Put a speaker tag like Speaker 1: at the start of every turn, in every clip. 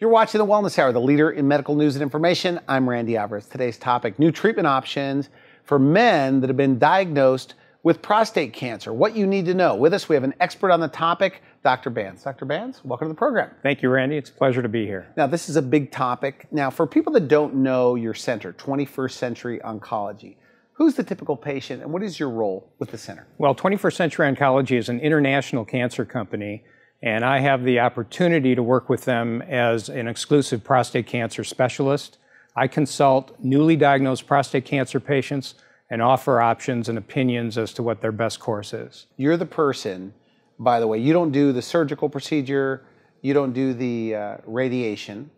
Speaker 1: You're watching the Wellness Hour, the leader in medical news and information. I'm Randy Alvarez. Today's topic new treatment options for men that have been diagnosed with prostate cancer. What you need to know. With us, we have an expert on the topic, Dr. Bans. Dr. Bans, welcome to the program.
Speaker 2: Thank you, Randy. It's a pleasure to be here.
Speaker 1: Now, this is a big topic. Now, for people that don't know your center, 21st Century Oncology, who's the typical patient and what is your role with the center?
Speaker 2: Well, 21st Century Oncology is an international cancer company, and I have the opportunity to work with them as an exclusive prostate cancer specialist. I consult newly diagnosed prostate cancer patients and offer options and opinions as to what their best course is.
Speaker 1: You're the person, by the way, you don't do the surgical procedure, you don't do the uh, radiation,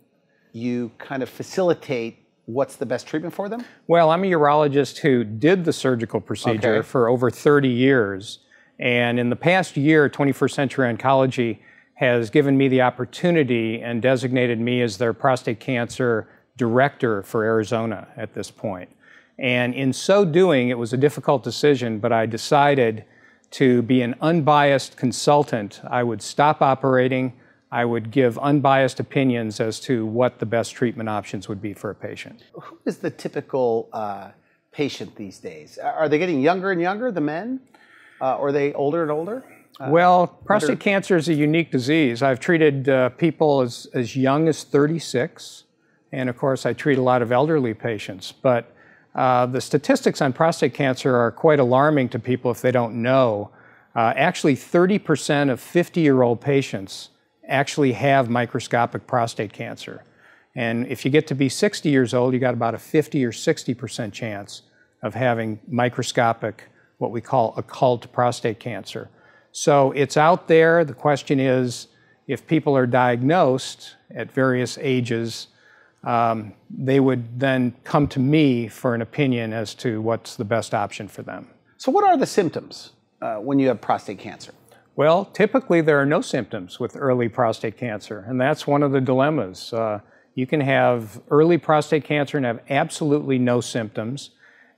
Speaker 1: you kind of facilitate what's the best treatment for them?
Speaker 2: Well, I'm a urologist who did the surgical procedure
Speaker 1: Okay.
Speaker 2: for over 30 years. And in the past year, 21st Century Oncology has given me the opportunity and designated me as their prostate cancer director for Arizona at this point. And in so doing, it was a difficult decision, but I decided to be an unbiased consultant. I would stop operating. I would give unbiased opinions as to what the best treatment options would be for a patient.
Speaker 1: Who is the typical uh, patient these days? Are they getting younger and younger, the men? Uh, are they older and older?
Speaker 2: Well, prostate cancer is a unique disease. I've treated uh, people as, as young as 36, and of course, I treat a lot of elderly patients. But uh, the statistics on prostate cancer are quite alarming to people if they don't know. Uh, actually, 30% of 50 year old patients actually have microscopic prostate cancer. And if you get to be 60 years old, you got about a 50 or 60% chance of having microscopic, what we call occult prostate cancer. So it's out there. The question is if people are diagnosed at various ages, um, they would then come to me for an opinion as to what's the best option for them.
Speaker 1: So, what are the symptoms uh, when you have prostate cancer?
Speaker 2: Well, typically there are no symptoms with early prostate cancer, and that's one of the dilemmas. Uh, you can have early prostate cancer and have absolutely no symptoms.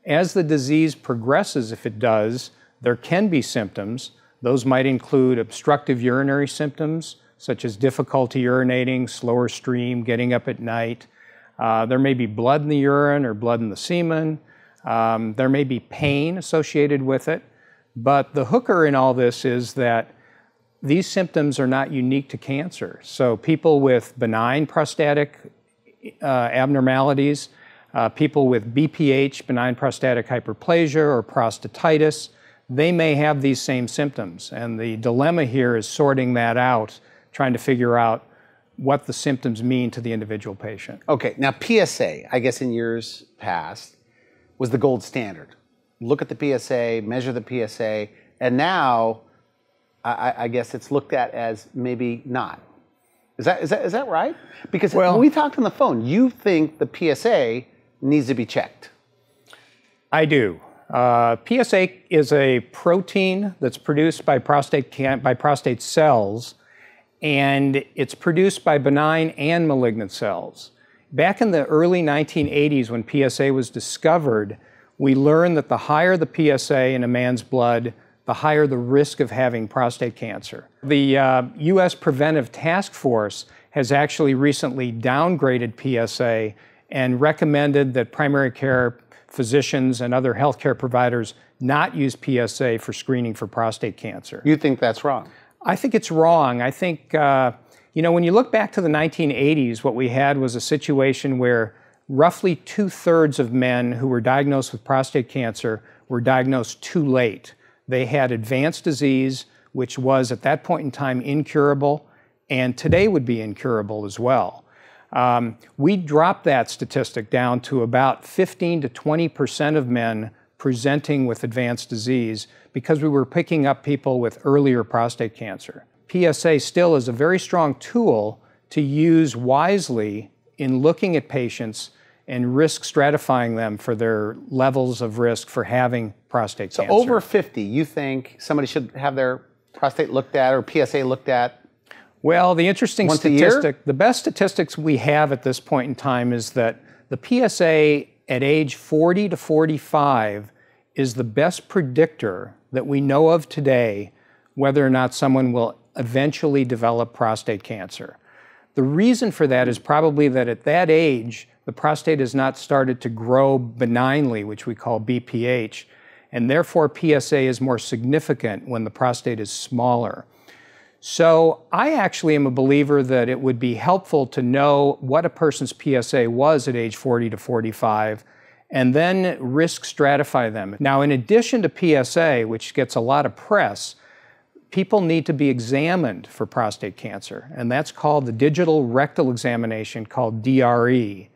Speaker 2: As the disease progresses, if it does, there can be symptoms. Those might include obstructive urinary symptoms, such as difficulty urinating, slower stream, getting up at night. Uh, there may be blood in the urine or blood in the semen. Um, there may be pain associated with it. But the hooker in all this is that these symptoms are not unique to cancer. So people with benign prostatic uh, abnormalities, uh, people with BPH, benign prostatic hyperplasia, or prostatitis, they may have these same symptoms. And the dilemma here is sorting that out, trying to figure out what the symptoms mean to the individual patient.
Speaker 1: Okay, now PSA, I guess in years past, was the gold standard. Look at the PSA, measure the PSA, and now I, I guess it's looked at as maybe not. Is that, is that, is that right? Because
Speaker 2: Well-
Speaker 1: when we talked on the phone, you think the PSA needs to be checked.
Speaker 2: I do. Uh, PSA is a protein that's produced by prostate can- by prostate cells, and it's produced by benign and malignant cells. Back in the early 1980s, when PSA was discovered, we learned that the higher the PSA in a man's blood, the higher the risk of having prostate cancer. The uh, U.S. Preventive Task Force has actually recently downgraded PSA and recommended that primary care physicians and other healthcare providers not use PSA for screening for prostate cancer.
Speaker 1: You think that's wrong?
Speaker 2: I think it's wrong. I think, uh, you know, when you look back to the 1980s, what we had was a situation where roughly two thirds of men who were diagnosed with prostate cancer were diagnosed too late. They had advanced disease, which was at that point in time incurable, and today would be incurable as well. Um, we dropped that statistic down to about 15 to 20 percent of men presenting with advanced disease because we were picking up people with earlier prostate cancer. PSA still is a very strong tool to use wisely in looking at patients and risk stratifying them for their levels of risk for having prostate cancer.
Speaker 1: So Over 50, you think somebody should have their prostate looked at or PSA looked at?
Speaker 2: Well, the interesting
Speaker 1: Once
Speaker 2: statistic, the best statistics we have at this point in time is that the PSA at age 40 to 45 is the best predictor that we know of today whether or not someone will eventually develop prostate cancer. The reason for that is probably that at that age, the prostate has not started to grow benignly, which we call BPH, and therefore PSA is more significant when the prostate is smaller. So I actually am a believer that it would be helpful to know what a person's PSA was at age 40 to 45 and then risk stratify them. Now, in addition to PSA, which gets a lot of press, people need to be examined for prostate cancer, and that's called the digital rectal examination called DRE.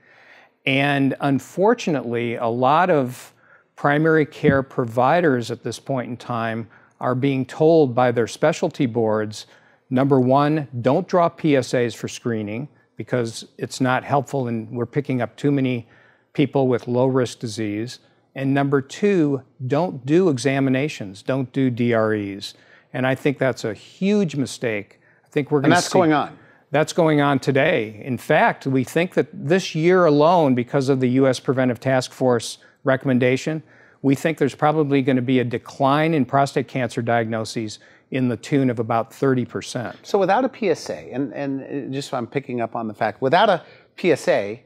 Speaker 2: And unfortunately, a lot of primary care providers at this point in time are being told by their specialty boards number one, don't draw PSAs for screening because it's not helpful and we're picking up too many people with low risk disease. And number two, don't do examinations, don't do DREs. And I think that's a huge mistake. I think we're going
Speaker 1: to. And that's
Speaker 2: see,
Speaker 1: going on.
Speaker 2: That's going on today. In fact, we think that this year alone, because of the U.S. Preventive Task Force recommendation, we think there's probably going to be a decline in prostate cancer diagnoses in the tune of about 30%.
Speaker 1: So without a PSA, and, and uh, just so I'm picking up on the fact, without a PSA,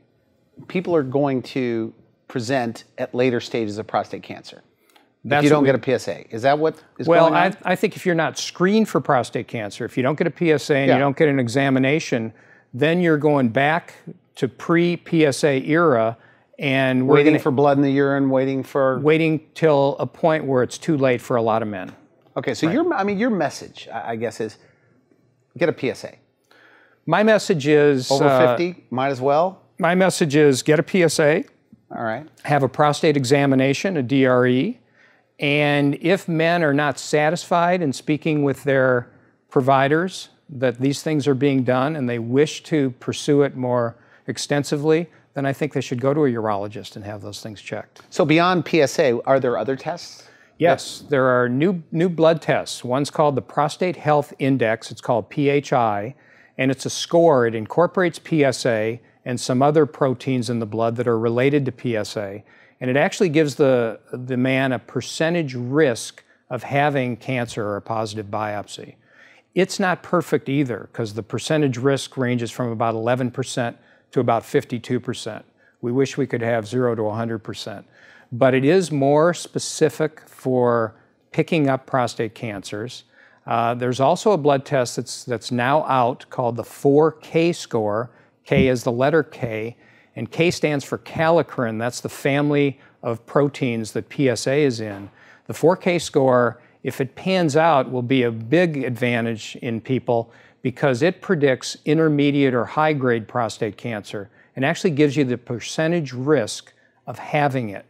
Speaker 1: people are going to present at later stages of prostate cancer. That's if you don't we, get a PSA. Is that what is
Speaker 2: well,
Speaker 1: going on?
Speaker 2: I, I think if you're not screened for prostate cancer, if you don't get a PSA and yeah. you don't get an examination, then you're going back to pre-PSA era and
Speaker 1: waiting gonna, for blood in the urine, waiting for
Speaker 2: waiting till a point where it's too late for a lot of men.
Speaker 1: Okay, so right. your I mean your message, I guess, is get a PSA.
Speaker 2: My message is
Speaker 1: over uh, fifty, might as well.
Speaker 2: My message is get a PSA.
Speaker 1: All right.
Speaker 2: Have a prostate examination, a DRE, and if men are not satisfied in speaking with their providers that these things are being done and they wish to pursue it more extensively, then I think they should go to a urologist and have those things checked.
Speaker 1: So beyond PSA, are there other tests?
Speaker 2: Yes, there are new, new blood tests. One's called the Prostate Health Index, it's called PHI, and it's a score. It incorporates PSA and some other proteins in the blood that are related to PSA, and it actually gives the, the man a percentage risk of having cancer or a positive biopsy. It's not perfect either because the percentage risk ranges from about 11% to about 52%. We wish we could have 0 to 100%. But it is more specific for picking up prostate cancers. Uh, there's also a blood test that's, that's now out called the 4K score. K is the letter K, and K stands for kallikrein. That's the family of proteins that PSA is in. The 4K score, if it pans out, will be a big advantage in people because it predicts intermediate or high grade prostate cancer and actually gives you the percentage risk of having it.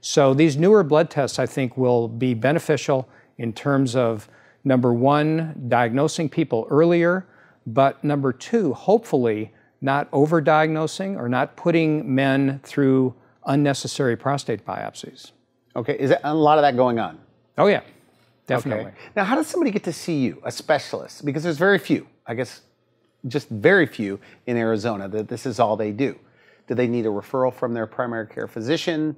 Speaker 2: So these newer blood tests, I think, will be beneficial in terms of number one, diagnosing people earlier, but number two, hopefully not overdiagnosing or not putting men through unnecessary prostate biopsies.
Speaker 1: Okay, is that, a lot of that going on?
Speaker 2: Oh yeah, definitely. Okay.
Speaker 1: Now, how does somebody get to see you, a specialist? Because there's very few. I guess just very few in Arizona that this is all they do. Do they need a referral from their primary care physician?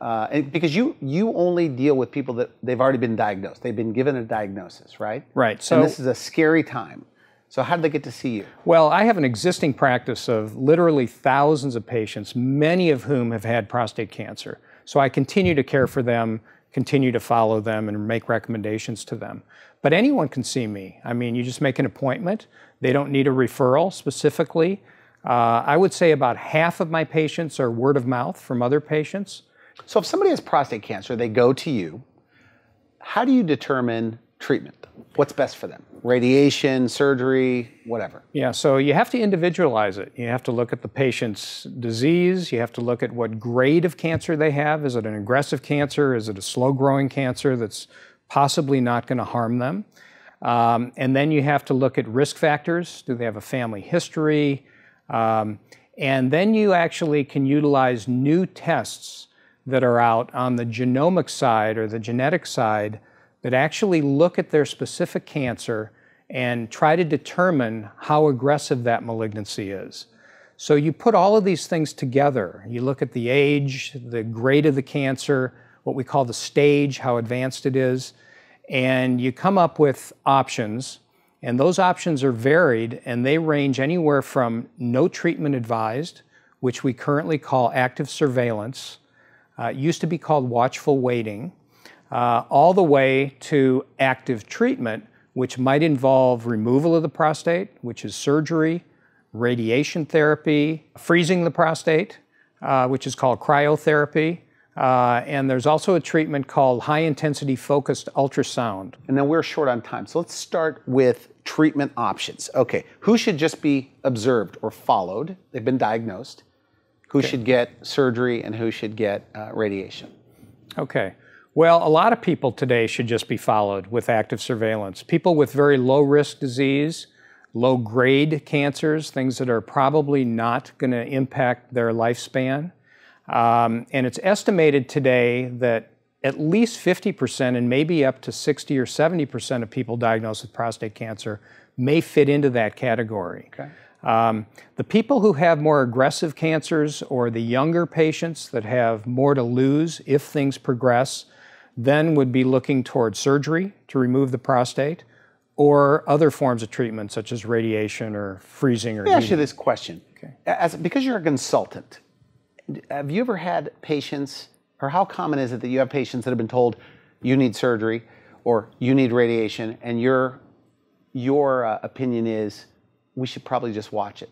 Speaker 1: Uh, because you you only deal with people that they've already been diagnosed. They've been given a diagnosis, right?
Speaker 2: Right.
Speaker 1: So and this is a scary time. So how did they get to see you?
Speaker 2: Well, I have an existing practice of literally thousands of patients, many of whom have had prostate cancer. So I continue to care for them, continue to follow them, and make recommendations to them. But anyone can see me. I mean, you just make an appointment. They don't need a referral specifically. Uh, I would say about half of my patients are word of mouth from other patients.
Speaker 1: So if somebody has prostate cancer, they go to you. How do you determine treatment? What's best for them? Radiation, surgery, whatever.
Speaker 2: Yeah, so you have to individualize it. You have to look at the patient's disease. You have to look at what grade of cancer they have. Is it an aggressive cancer? Is it a slow growing cancer that's possibly not going to harm them. Um, and then you have to look at risk factors. Do they have a family history? Um, and then you actually can utilize new tests that are out on the genomic side or the genetic side that actually look at their specific cancer and try to determine how aggressive that malignancy is. So you put all of these things together. You look at the age, the grade of the cancer, what we call the stage, how advanced it is, and you come up with options. And those options are varied and they range anywhere from no treatment advised, which we currently call active surveillance, uh, used to be called watchful waiting, uh, all the way to active treatment, which might involve removal of the prostate, which is surgery, radiation therapy, freezing the prostate, uh, which is called cryotherapy. Uh, and there's also a treatment called high intensity focused ultrasound.
Speaker 1: And then we're short on time. So let's start with treatment options. Okay, who should just be observed or followed? They've been diagnosed. Who okay. should get surgery and who should get uh, radiation?
Speaker 2: Okay. Well, a lot of people today should just be followed with active surveillance. People with very low risk disease, low grade cancers, things that are probably not going to impact their lifespan. Um, and it's estimated today that at least 50% and maybe up to 60 or 70% of people diagnosed with prostate cancer may fit into that category. Okay. Um, the people who have more aggressive cancers or the younger patients that have more to lose if things progress then would be looking toward surgery to remove the prostate or other forms of treatment such as radiation or freezing or
Speaker 1: Let me ask you this question. Okay. As, because you're a consultant, have you ever had patients, or how common is it that you have patients that have been told you need surgery or you need radiation, and your, your uh, opinion is we should probably just watch it?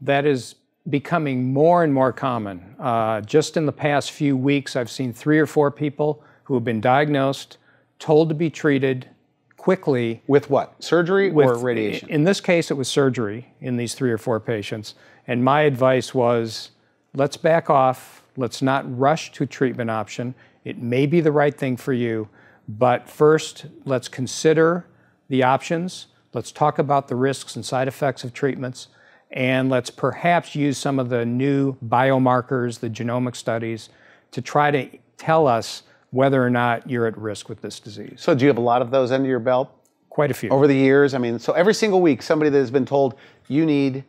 Speaker 2: That is becoming more and more common. Uh, just in the past few weeks, I've seen three or four people who have been diagnosed, told to be treated quickly.
Speaker 1: With what? Surgery
Speaker 2: with,
Speaker 1: or radiation?
Speaker 2: In this case, it was surgery in these three or four patients. And my advice was let's back off. Let's not rush to treatment option. It may be the right thing for you, but first, let's consider the options. Let's talk about the risks and side effects of treatments. And let's perhaps use some of the new biomarkers, the genomic studies, to try to tell us whether or not you're at risk with this disease.
Speaker 1: So, do you have a lot of those under your belt?
Speaker 2: Quite a few.
Speaker 1: Over the years? I mean, so every single week, somebody that has been told you need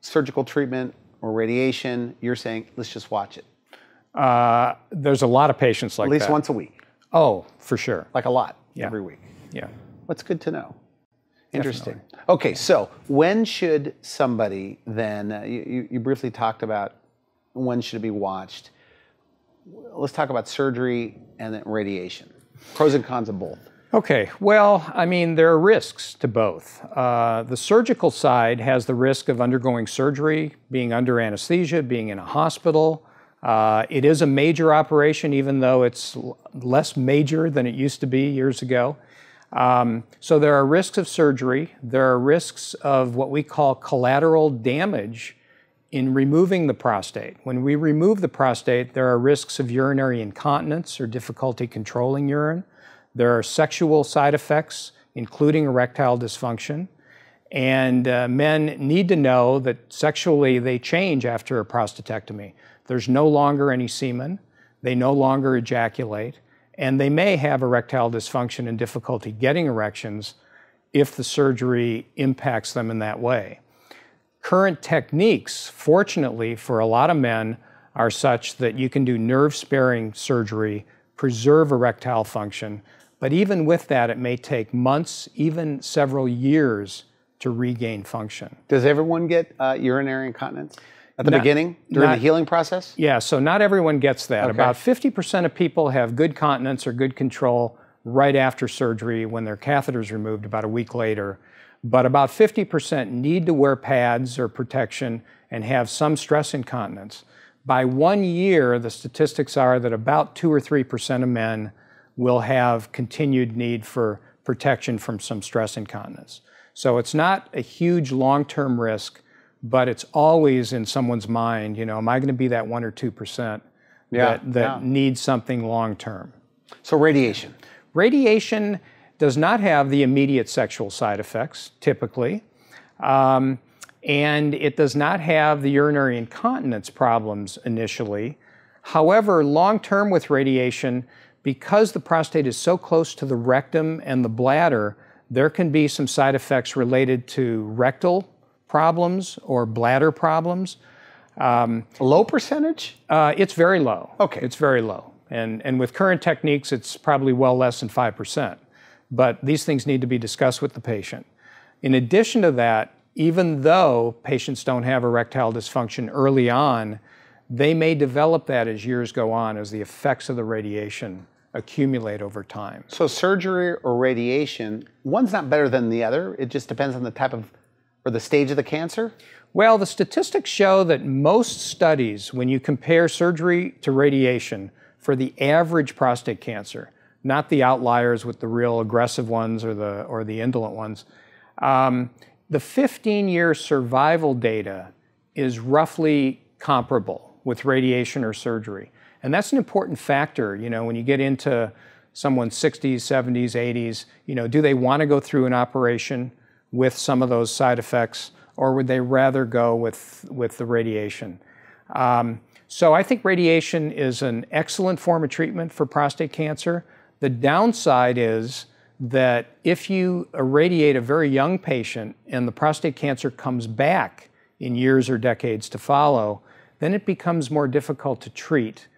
Speaker 1: surgical treatment or radiation, you're saying, let's just watch it.
Speaker 2: Uh, there's a lot of patients like
Speaker 1: that. At least
Speaker 2: that.
Speaker 1: once a week.
Speaker 2: Oh, for sure.
Speaker 1: Like a lot yeah. every week.
Speaker 2: Yeah.
Speaker 1: What's good to know? Interesting. Definitely. Okay, so when should somebody then, uh, you, you briefly talked about when should it be watched let's talk about surgery and then radiation. Pros and cons of both.
Speaker 2: Okay, well, I mean, there are risks to both. Uh, the surgical side has the risk of undergoing surgery, being under anesthesia, being in a hospital. Uh, it is a major operation, even though it's less major than it used to be years ago. Um, so there are risks of surgery. There are risks of what we call collateral damage in removing the prostate. When we remove the prostate, there are risks of urinary incontinence or difficulty controlling urine. There are sexual side effects, including erectile dysfunction. And uh, men need to know that sexually they change after a prostatectomy. There's no longer any semen, they no longer ejaculate, and they may have erectile dysfunction and difficulty getting erections if the surgery impacts them in that way. Current techniques, fortunately for a lot of men, are such that you can do nerve sparing surgery, preserve erectile function, but even with that, it may take months, even several years to regain function.
Speaker 1: Does everyone get uh, urinary incontinence? At the not, beginning, during not, the healing process?
Speaker 2: Yeah, so not everyone gets that. Okay. About 50% of people have good continence or good control right after surgery when their catheter is removed about a week later but about 50% need to wear pads or protection and have some stress incontinence. By one year, the statistics are that about 2 or 3% of men will have continued need for protection from some stress incontinence. So it's not a huge long term risk, but it's always in someone's mind, you know, am I going to be that 1 or 2% yeah, that, that yeah. needs something long term?
Speaker 1: So, radiation.
Speaker 2: Radiation does not have the immediate sexual side effects, typically. Um, and it does not have the urinary incontinence problems initially. However, long term with radiation, because the prostate is so close to the rectum and the bladder, there can be some side effects related to rectal problems or bladder problems.
Speaker 1: Um, low percentage?
Speaker 2: Uh, it's very low.
Speaker 1: Okay.
Speaker 2: It's very low. And, and with current techniques, it's probably well less than 5%. But these things need to be discussed with the patient. In addition to that, even though patients don't have erectile dysfunction early on, they may develop that as years go on, as the effects of the radiation accumulate over time.
Speaker 1: So surgery or radiation, one's not better than the other. It just depends on the type of or the stage of the cancer.
Speaker 2: Well, the statistics show that most studies, when you compare surgery to radiation for the average prostate cancer, not the outliers with the real aggressive ones or the or the indolent ones, um, the 15-year survival data is roughly comparable with radiation or surgery. And that's an important factor, you know, when you get into someone's 60s, 70s, 80s, you know, do they want to go through an operation with some of those side effects, or would they rather go with, with the radiation? Um, so I think radiation is an excellent form of treatment for prostate cancer. The downside is that if you irradiate a very young patient and the prostate cancer comes back in years or decades to follow, then it becomes more difficult to treat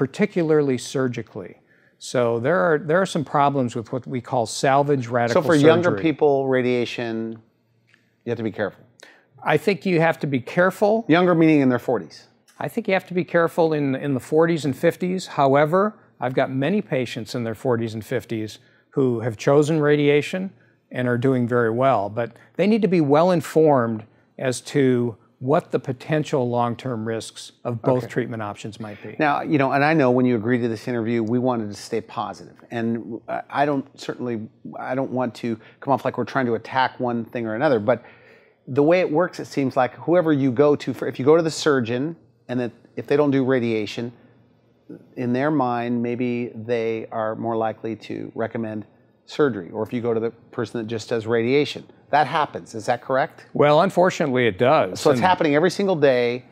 Speaker 2: particularly surgically. So there are there are some problems with what we call salvage radical
Speaker 1: So for
Speaker 2: surgery.
Speaker 1: younger people, radiation, you have to be careful.
Speaker 2: I think you have to be careful.
Speaker 1: Younger meaning in their 40s.
Speaker 2: I think you have to be careful in in the 40s and 50s. However, I've got many patients in their 40s and 50s who have chosen radiation and are doing very well, but they need to be well informed as to what the potential long-term risks of both okay. treatment options might be.
Speaker 1: Now, you know, and I know when you agreed to this interview, we wanted to stay positive. And I don't certainly, I don't want to come off like we're trying to attack one thing or another, but the way it works, it seems like whoever you go to, for, if you go to the surgeon and that if they don't do radiation, in their mind, maybe they are more likely to recommend surgery, or if you go to the person that just does radiation. That happens. Is that correct?
Speaker 2: Well, unfortunately, it does.
Speaker 1: So it's and happening every single day,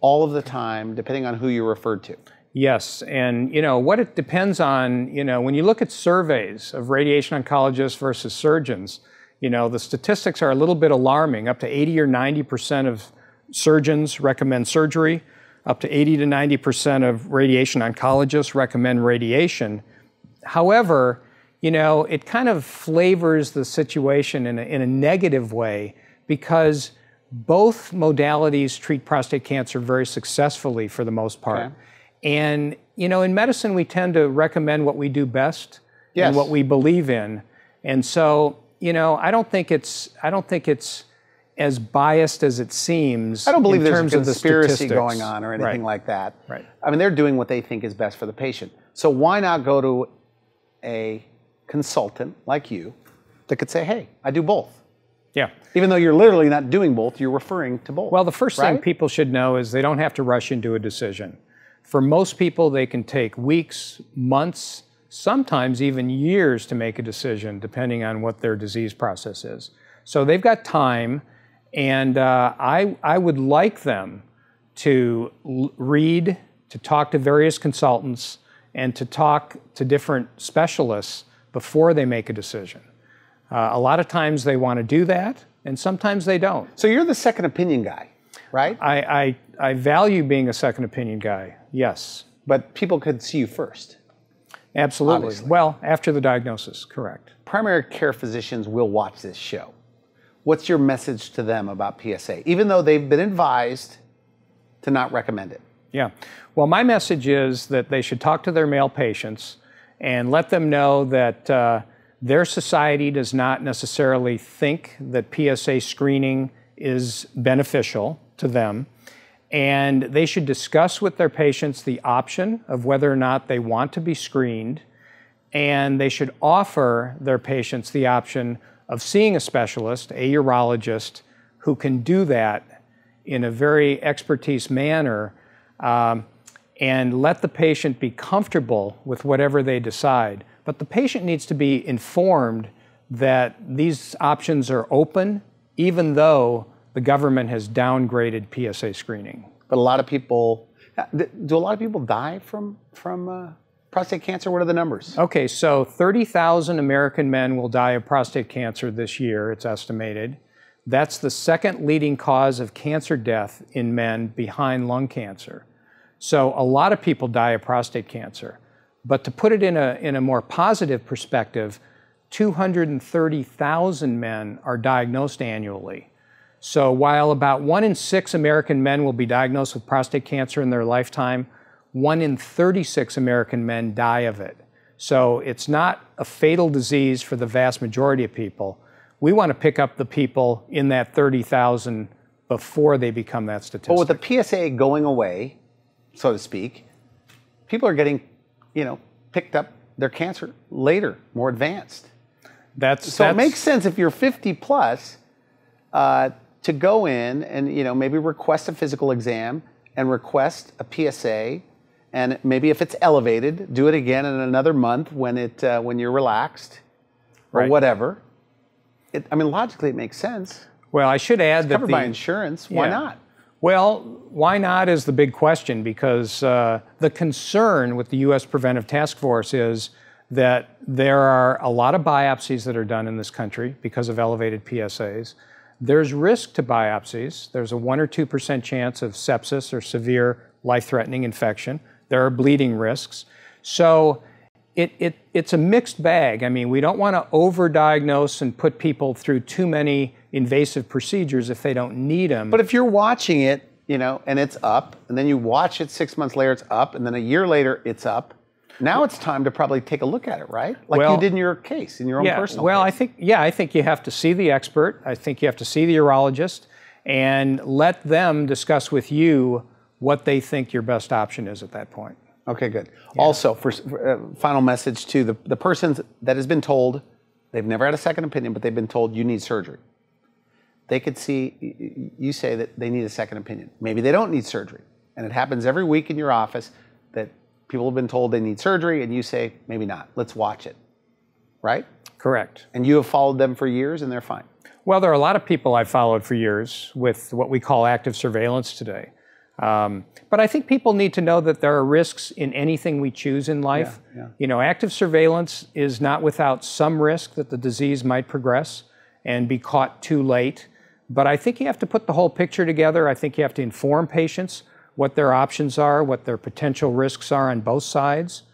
Speaker 1: all of the time, depending on who you're referred to.
Speaker 2: Yes, and you know what it depends on. You know, when you look at surveys of radiation oncologists versus surgeons, you know the statistics are a little bit alarming. Up to 80 or 90 percent of surgeons recommend surgery. Up to 80 to 90 percent of radiation oncologists recommend radiation. However, you know, it kind of flavors the situation in a, in a negative way because both modalities treat prostate cancer very successfully for the most part. Okay. And, you know, in medicine, we tend to recommend what we do best yes. and what we believe in. And so, you know, I don't think it's, I don't think it's, as biased as it seems.
Speaker 1: I don't believe
Speaker 2: there's
Speaker 1: a conspiracy going on or anything
Speaker 2: right.
Speaker 1: like that.
Speaker 2: Right.
Speaker 1: I mean, they're doing what they think is best for the patient. So why not go to a consultant like you that could say, hey, I do both.
Speaker 2: Yeah.
Speaker 1: Even though you're literally not doing both, you're referring to both.
Speaker 2: Well, the first
Speaker 1: right?
Speaker 2: thing people should know is they don't have to rush into a decision. For most people, they can take weeks, months, sometimes even years to make a decision, depending on what their disease process is. So they've got time, and uh, I, I would like them to l- read, to talk to various consultants, and to talk to different specialists before they make a decision. Uh, a lot of times they want to do that, and sometimes they don't.
Speaker 1: So you're the second opinion guy, right?
Speaker 2: I, I, I value being a second opinion guy, yes.
Speaker 1: But people could see you first.
Speaker 2: Absolutely.
Speaker 1: Obviously.
Speaker 2: Well, after the diagnosis, correct.
Speaker 1: Primary care physicians will watch this show. What's your message to them about PSA, even though they've been advised to not recommend it?
Speaker 2: Yeah. Well, my message is that they should talk to their male patients and let them know that uh, their society does not necessarily think that PSA screening is beneficial to them. And they should discuss with their patients the option of whether or not they want to be screened. And they should offer their patients the option of seeing a specialist, a urologist, who can do that in a very expertise manner. Um, and let the patient be comfortable with whatever they decide. But the patient needs to be informed that these options are open, even though the government has downgraded PSA screening.
Speaker 1: But a lot of people, uh, do a lot of people die from, from uh, prostate cancer? What are the numbers?
Speaker 2: Okay, so 30,000 American men will die of prostate cancer this year, it's estimated. That's the second leading cause of cancer death in men behind lung cancer. So a lot of people die of prostate cancer. But to put it in a, in a more positive perspective, 230,000 men are diagnosed annually. So while about one in six American men will be diagnosed with prostate cancer in their lifetime, one in 36 American men die of it. So it's not a fatal disease for the vast majority of people. We want to pick up the people in that 30,000 before they become that statistic.
Speaker 1: But with the PSA going away, so to speak, people are getting, you know, picked up their cancer later, more advanced.
Speaker 2: That's
Speaker 1: so
Speaker 2: that's,
Speaker 1: it makes sense if you're 50 plus uh, to go in and you know maybe request a physical exam and request a PSA, and maybe if it's elevated, do it again in another month when it uh, when you're relaxed or
Speaker 2: Right.
Speaker 1: whatever. It, I mean, logically, it makes sense.
Speaker 2: Well, I should add that
Speaker 1: Covered
Speaker 2: the,
Speaker 1: by insurance. Why
Speaker 2: Yeah.
Speaker 1: not?
Speaker 2: Well, why not is the big question because uh, the concern with the U.S. Preventive Task Force is that there are a lot of biopsies that are done in this country because of elevated PSAs. There's risk to biopsies. There's a 1 or 2% chance of sepsis or severe life threatening infection. There are bleeding risks. So it, it, it's a mixed bag. I mean, we don't want to overdiagnose and put people through too many invasive procedures if they don't need them.
Speaker 1: But if you're watching it, you know, and it's up, and then you watch it six months later, it's up, and then a year later, it's up. Now it's time to probably take a look at it, right? Like
Speaker 2: Well-
Speaker 1: you did in your case, in your own
Speaker 2: yeah,
Speaker 1: personal.
Speaker 2: well, I think yeah, I think you have to see the expert. I think you have to see the urologist and let them discuss with you what they think your best option is at that point.
Speaker 1: Okay, good. Also, for, for uh, final message to the the person that has been told they've never had a second opinion, but they've been told you need surgery. They could see you say that they need a second opinion. Maybe they don't need surgery, and it happens every week in your office that people have been told they need surgery, and you say maybe not. Let's watch it, right?
Speaker 2: Correct.
Speaker 1: And you have followed them for years, and they're fine.
Speaker 2: Well, there are a lot of people I've followed for years with what we call active surveillance today. Um, but I think people need to know that there are risks in anything we choose in life.
Speaker 1: yeah.
Speaker 2: You know, active surveillance is not without some risk that the disease might progress and be caught too late. But I think you have to put the whole picture together. I think you have to inform patients what their options are, what their potential risks are on both sides.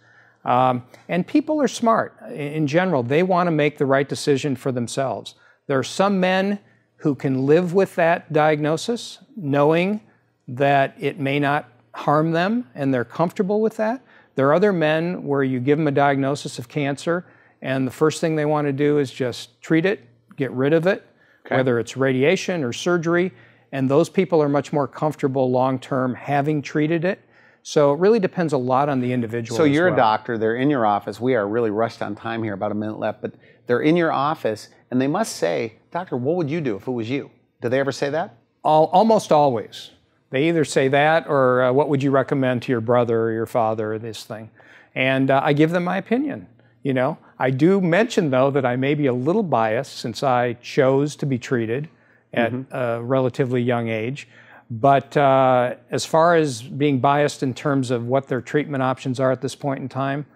Speaker 2: Um, and people are smart in in general. They want to make the right decision for themselves. There are some men who can live with that diagnosis, knowing that it may not harm them, and they're comfortable with that. There are other men where you give them a diagnosis of cancer, and the first thing they want to do is just treat it, get rid of it, whether it's radiation or surgery. And those people are much more comfortable long term having treated it. So it really depends a lot on the individual.
Speaker 1: So you're a
Speaker 2: well.
Speaker 1: doctor, they're in your office. We are really rushed on time here, about a minute left, but they're in your office and they must say, Doctor, what would you do if it was you? Do they ever say that?
Speaker 2: Al almost always. They either say that or uh, what would you recommend to your brother or your father or this thing. And uh, I give them my opinion. You know, I do mention though that I may be a little biased since I chose to be treated at a relatively young age. But uh, as far as being biased in terms of what their treatment options are at this point in time,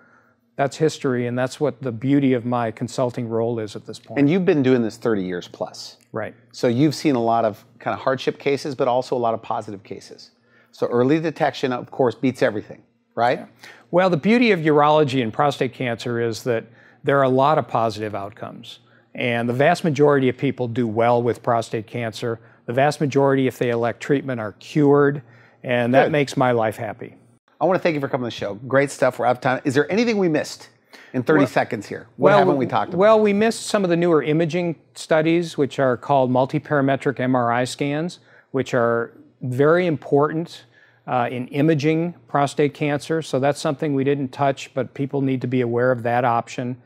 Speaker 2: that's history, and that's what the beauty of my consulting role is at this point.
Speaker 1: And you've been doing this 30 years plus.
Speaker 2: right.
Speaker 1: So you've seen a lot of kind of hardship cases, but also a lot of positive cases. So early detection, of course, beats everything, right?
Speaker 2: Well, the beauty of urology and prostate cancer is that there are a lot of positive outcomes. And the vast majority of people do well with prostate cancer. The vast majority, if they elect treatment, are cured. And that
Speaker 1: Good.
Speaker 2: makes my life happy.
Speaker 1: I want to thank you for coming to the show. Great stuff. We're out of time. Is there anything we missed in 30 seconds here? What haven't we talked about?
Speaker 2: Well, we missed some of the newer imaging studies, which are called multiparametric MRI scans, which are very important uh, in imaging prostate cancer. So that's something we didn't touch, but people need to be aware of that option,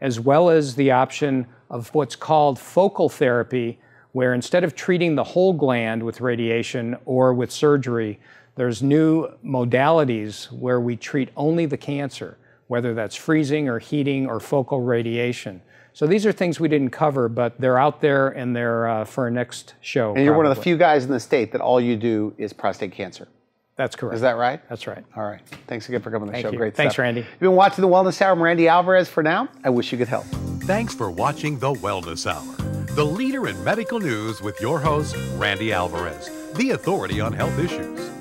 Speaker 2: as well as the option of what's called focal therapy, where instead of treating the whole gland with radiation or with surgery, there's new modalities where we treat only the cancer, whether that's freezing or heating or focal radiation. So these are things we didn't cover, but they're out there and they're uh, for our next show.
Speaker 1: and you're one of the few guys in the state that all you do is prostate cancer.
Speaker 2: That's correct.
Speaker 1: Is that right?
Speaker 2: That's right.
Speaker 1: All right. Thanks again for coming to the
Speaker 2: Thank
Speaker 1: show.
Speaker 2: you.
Speaker 1: Great
Speaker 2: Thanks,
Speaker 1: stuff.
Speaker 2: Randy.
Speaker 1: You've been watching the Wellness Hour. I'm Randy Alvarez. For now, I wish you good health.
Speaker 3: Thanks for watching The Wellness Hour, the leader in medical news with your host, Randy Alvarez, the authority on health issues.